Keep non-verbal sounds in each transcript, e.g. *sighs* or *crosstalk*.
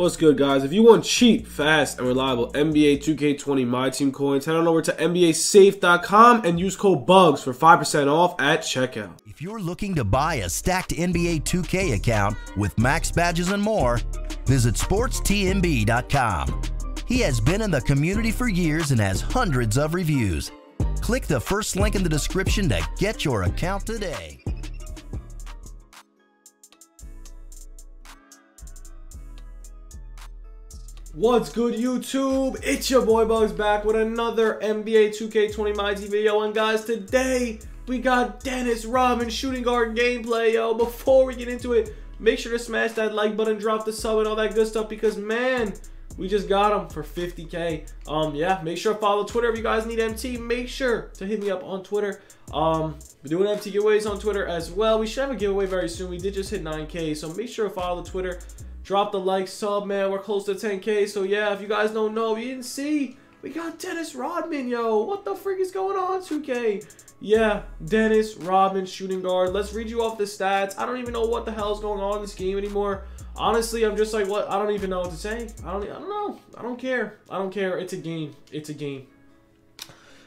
What's good, guys? If you want cheap, fast, and reliable NBA 2K20 My Team coins, head on over to NBASafe.com and use code BUGZ for 5% off at checkout. If you're looking to buy a stacked NBA 2K account with max badges and more, visit SportsTNB.com. He has been in the community for years and has hundreds of reviews. Click the first link in the description to get your account today. What's good, YouTube? It's your boy Bugz back with another NBA 2K20 My Team video. And guys, today we got Dennis Rodman shooting guard gameplay, yo. Before we get into it, make sure to smash that like button, drop the sub, and all that good stuff because, man, we just got him for 50k. Um, yeah, make sure to follow Twitter if you guys need MT. Make sure to hit me up on Twitter. Um, we're doing MT giveaways on Twitter as well. We should have a giveaway very soon. We did just hit 9k, so make sure to follow the Twitter. Drop the like, sub, man. We're close to 10K. So, yeah, if you guys don't know, you didn't see, we got Dennis Rodman, yo. What the freak is going on, 2K? Yeah, Dennis Rodman, shooting guard. Let's read you off the stats. I don't even know what the hell is going on in this game anymore. Honestly, I'm just like, what? I don't even know what to say. I don't, I don't know. I don't care. I don't care. It's a game. It's a game.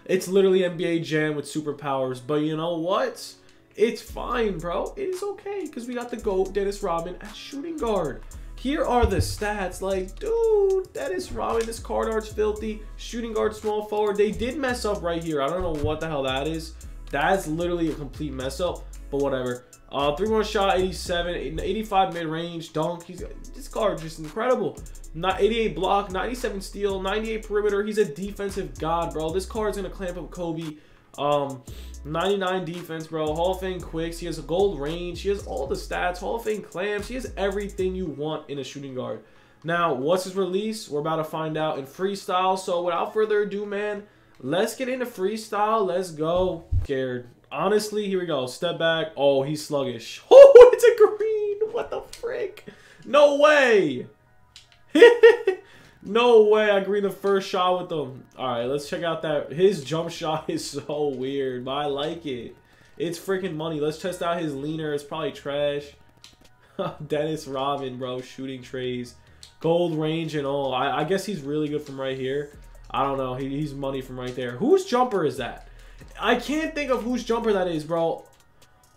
It's literally NBA Jam with superpowers. But you know what? It's fine, bro. It is okay because we got the GOAT, Dennis Rodman, at shooting guard. Here are the stats. Like, dude, that is Rodman. This card art's filthy. Shooting guard, small forward. They did mess up right here. I don't know what the hell that is. That's literally a complete mess up, but whatever. Uh, 3-1 shot, 87, 85 mid-range, dunk. He's This card just incredible. Not 88 block, 97 steal, 98 perimeter. He's a defensive god, bro. This card's to clamp up Kobe. Um, 99 defense, bro. Hall of Fame quicks. He has a gold range. He has all the stats. Hall of Fame clamps. He has everything you want in a shooting guard. Now, what's his release? We're about to find out in freestyle. So without further ado, man, let's get into freestyle. Let's go. Scared. Honestly, here we go. Step back. Oh, he's sluggish. *laughs* Oh, it's a green. What the frick? No way. *laughs* No way I green the first shot with them. Alright, let's check out that. His jump shot *laughs* is so weird, but I like it. It's freaking money. Let's test out his leaner. It's probably trash. *laughs* Dennis Rodman, bro, shooting trays. Gold range and all. I, I, guess he's really good from right here. I don't know. He, he's money from right there. Whose jumper is that? I can't think of whose jumper that is, bro.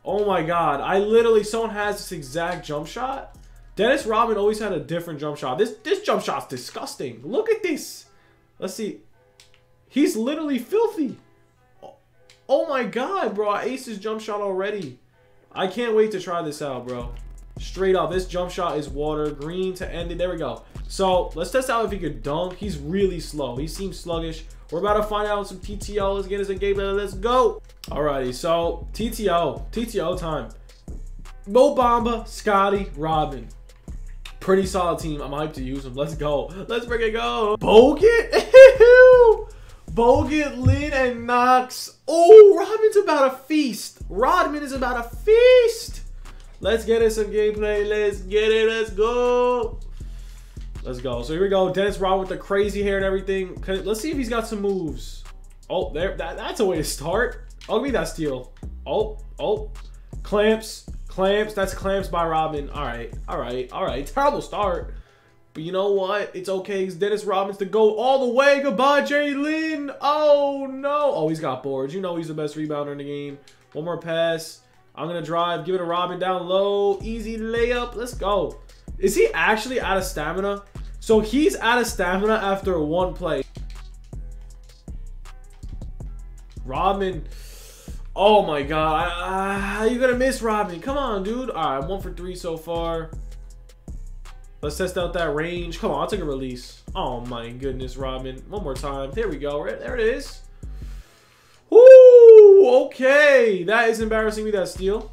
Oh my god. I literally, someone has this exact jump shot. Dennis Rodman always had a different jump shot. This this jump shot's disgusting. Look at this. Let's see. He's literally filthy. Oh, oh my god, bro. I aced his jump shot already. I can't wait to try this out, bro. Straight up, this jump shot is water. Green to end it. There we go. So, let's test out if he could dunk. He's really slow. He seems sluggish. We're about to find out some TTO. Let's get a game. Let's go. Alrighty, so TTO. TTO time. Mo Bamba, Scotty, Rodman. Pretty solid team. I'm hyped to use them. Let's go. Let's bring it go. Bogut? Ew. Bogut, Lin, and Knox. Oh, Rodman's about a feast. Rodman is about a feast. Let's get it some gameplay. Let's get it. Let's go. Let's go. So here we go. Dennis Rodman with the crazy hair and everything. Let's see if he's got some moves. Oh, there. That, that's a way to start. Oh, give me that steal. Oh, oh. Clamps. Clamps, that's clamps by Rodman. All right, all right, all right. Terrible start. But you know what? It's okay. It's Dennis Rodman's to go all the way. Goodbye, Jalen. Oh, no. Oh, he's got boards. You know he's the best rebounder in the game. One more pass. I'm going to drive. Give it to Rodman down low. Easy layup. Let's go. Is he actually out of stamina? So he's out of stamina after one play. Rodman... Oh my god. How you gonna miss Rodman? Come on, dude. All right, one for three so far. Let's test out that range. Come on, I'll take a release. Oh my goodness, Rodman. One more time. There we go. There it is. Woo! Okay. That is embarrassing me, that steal.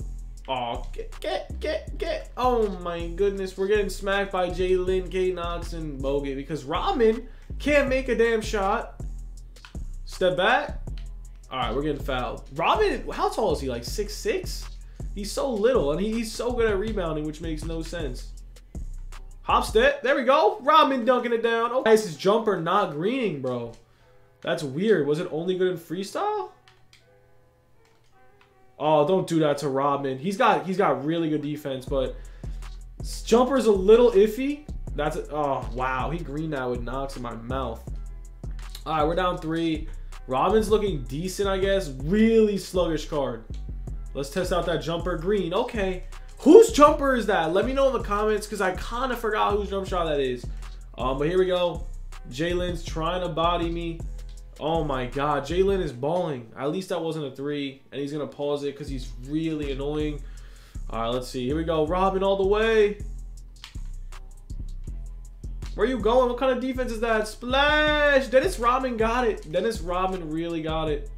Oh, get, get, get, get. Oh my goodness. We're getting smacked by Jalen, K. Knox, and Bogut because Rodman can't make a damn shot. Step back. All right, we're getting fouled. Rodman, how tall is he? Like six six? He's so little, and he's so good at rebounding, which makes no sense. Hop step. There we go. Rodman dunking it down. Oh, nice. His jumper not greening, bro. That's weird. Was it only good in freestyle? Oh, don't do that to Rodman. He's got he's got really good defense, but jumper's a little iffy. That's it. Oh, wow. He greened that with Knox in my mouth. All right, we're down three. Rodman's looking decent, I guess. Really sluggish card. Let's test out that jumper green. Okay. Whose jumper is that? Let me know in the comments because I kind of forgot whose jump shot that is. Um, but here we go. Jalen's trying to body me. Oh my god, Jalen is balling. At least that wasn't a three. And he's going to pause it because he's really annoying. All right, let's see. Here we go. Rodman all the way. Where you going? What kind of defense is that? Splash! Dennis Rodman got it. Dennis Rodman really got it.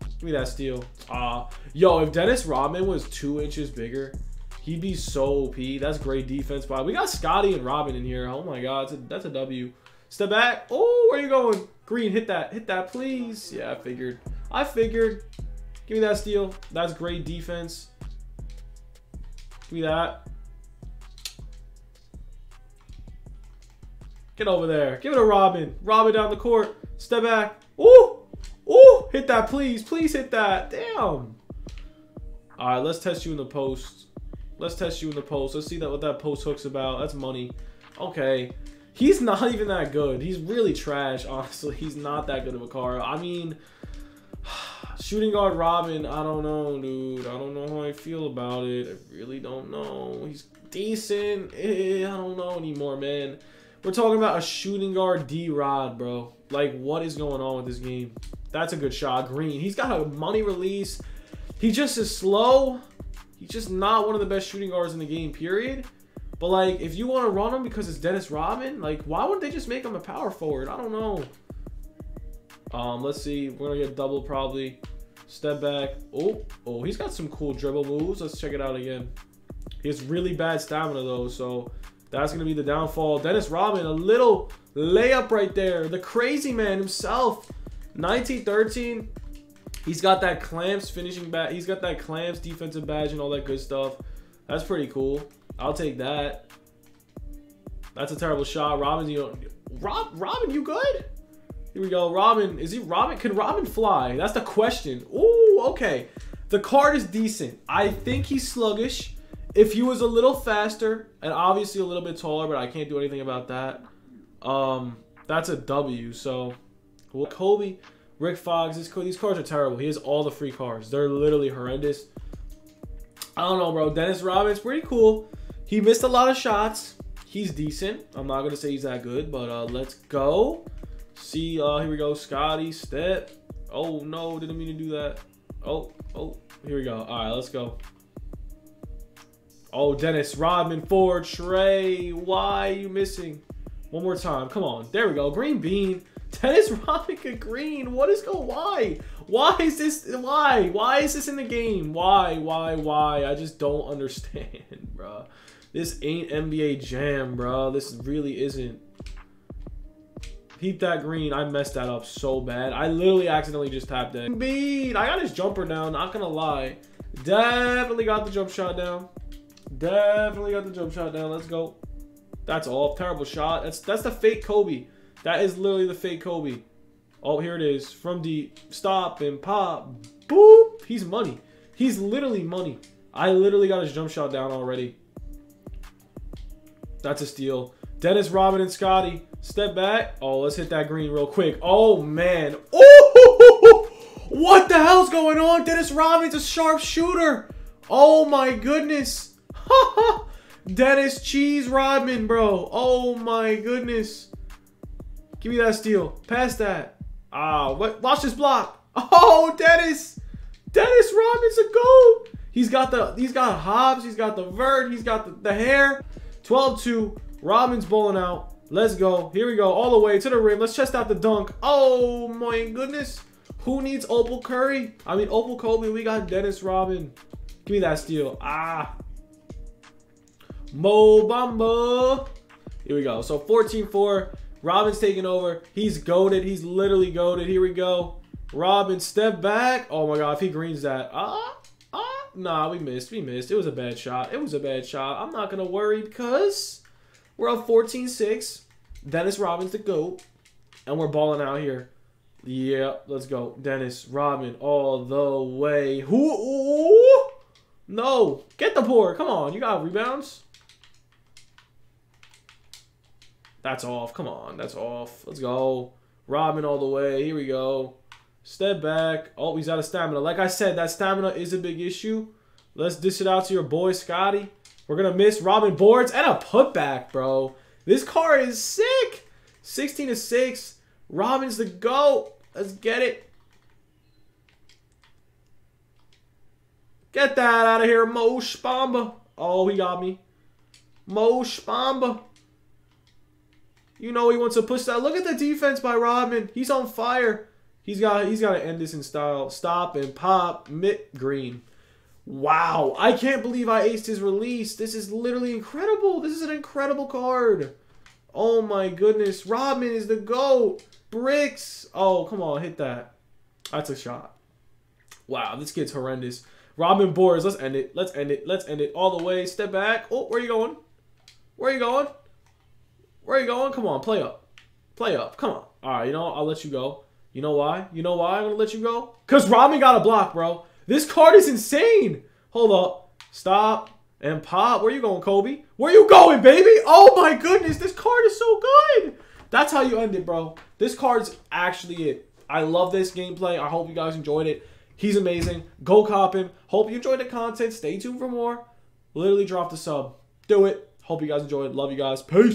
Give me that steal. Ah, uh, yo, if Dennis Rodman was two inches bigger, he'd be so OP. That's great defense. But we got Scotty and Rodman in here. Oh my god, that's a, that's a W. Step back. Oh, where you going? Green, hit that. Hit that, please. Yeah, I figured. I figured. Give me that steal. That's great defense. Give me that. Get over there. Give it a Rodman. Rodman down the court. Step back. Ooh. Ooh. Hit that, please. Please hit that. Damn. All right, let's test you in the post. Let's test you in the post. Let's see that what that post hook's about. That's money. Okay. He's not *laughs* even that good. He's really trash, honestly. He's not that good of a car. I mean, *sighs* shooting guard Rodman, I don't know, dude. I don't know how I feel about it. I really don't know. He's decent. Eh, I don't know anymore, man. We're talking about a shooting guard D-Rod, bro. Like, what is going on with this game? That's a good shot. Green. He's got a money release. He just is slow. He's just not one of the best shooting guards in the game, period. But, like, if you want to run him because it's Dennis Rodman, like, why wouldn't they just make him a power forward? I don't know. Um, let's see. We're going to get double probably. Step back. Oh, oh, he's got some cool dribble moves. Let's check it out again. He has really bad stamina, though, so that's going to be the downfall. Dennis Rodman, a little layup right there. The crazy man himself. 1913. He's got that clamps finishing back. He's got that clamps defensive badge and all that good stuff. That's pretty cool. I'll take that. That's a terrible shot. Rodman, you Rob, Rodman, you good? Here we go. Rodman, is he Rodman? Can Rodman fly? That's the question. Ooh, okay. The card is decent. I think he's sluggish. If he was a little faster and obviously a little bit taller, but I can't do anything about that. Um, that's a W. So, well, Kobe, Rick Fox, these, these cards are terrible. He has all the free cards. They're literally horrendous. I don't know, bro. Dennis Rodman's, pretty cool. He missed a lot of shots. He's decent. I'm not gonna say he's that good, but uh, let's go. See, uh, here we go. Scotty, step. Oh no, didn't mean to do that. Oh, oh, here we go. All right, let's go. Oh, Dennis Rodman, Ford, Trey. Why are you missing? One more time. Come on. There we go. Green bean. *laughs* Dennis Rodman green. What is going? Why? Why is this? Why? Why is this in the game? Why? Why? Why? I just don't *laughs* understand, bro. This ain't NBA Jam, bro. This really isn't. Peep that green. I messed that up so bad. I literally accidentally just tapped it. Bean. I got his jumper down. Not gonna lie. Definitely got the jump shot down. Definitely got the jump shot down. Let's go. That's all. Terrible shot. That's that's the fake Kobe. That is literally the fake Kobe. Oh, here it is. From deep. Stop and pop. Boop. He's money. He's literally money. I literally got his jump shot down already. That's a steal. Dennis, Rodman, and Scotty. Step back. Oh, let's hit that green real quick. Oh, man. Oh, *laughs* what the hell's going on? Dennis Rodman's a sharp shooter. Oh, my goodness. *laughs* Dennis Cheese Rodman, bro. Oh my goodness. Give me that steal. Pass that. Ah, what? Watch this block. *laughs* Oh, Dennis. Dennis Rodman's a goat. He's got the he's got Hobbs, he's got the vert, he's got the, the hair. 12-2. Rodman's bowling out. Let's go. Here we go. All the way to the rim. Let's test out the dunk. Oh my goodness. Who needs Opal Curry? I mean Opal Kobe. We got Dennis Rodman. Give me that steal. Ah. Mo Bamba. Here we go. So 14-4. Rodman's taking over. He's goaded. He's literally goaded. Here we go. Rodman, step back. Oh my god, if he greens that. Ah, ah. Nah, we missed. We missed. It was a bad shot. It was a bad shot. I'm not going to worry because we're up 14-6. Dennis Rodman's the GOAT. And we're balling out here. Yeah, let's go. Dennis Rodman all the way. Who? No. Get the board. Come on. You got rebounds. That's off. Come on. That's off. Let's go. Rodman all the way. Here we go. Step back. Oh, he's out of stamina. Like I said, that stamina is a big issue. Let's dish it out to your boy, Scotty. We're going to miss Rodman boards and a putback, bro. This car is sick. 16 to 6. Rodman's the GOAT. Let's get it. Get that out of here, Mo Spamba. Oh, he got me. Mo Spamba. You know he wants to push that. Look at the defense by Rodman. He's on fire. He's got he's got to end this in style. Stop and pop. Mitt Green. Wow. I can't believe I aced his release. This is literally incredible. This is an incredible card. Oh my goodness. Rodman is the GOAT. Bricks. Oh, come on. Hit that. That's a shot. Wow. This kid's horrendous. Rodman Boers. Let's end it. Let's end it. Let's end it all the way. Step back. Oh, where are you going? Where are you going? Where you going? Come on. Play up. Play up. Come on. All right. You know, I'll let you go. You know why? You know why I'm going to let you go? Because Rodman got a block, bro. This card is insane. Hold up. Stop. And pop. Where you going, Kobe? Where you going, baby? Oh, my goodness. This card is so good. That's how you end it, bro. This card's actually it. I love this gameplay. I hope you guys enjoyed it. He's amazing. Go cop him. Hope you enjoyed the content. Stay tuned for more. Literally drop the sub. Do it. Hope you guys enjoyed. Love you guys. Peace.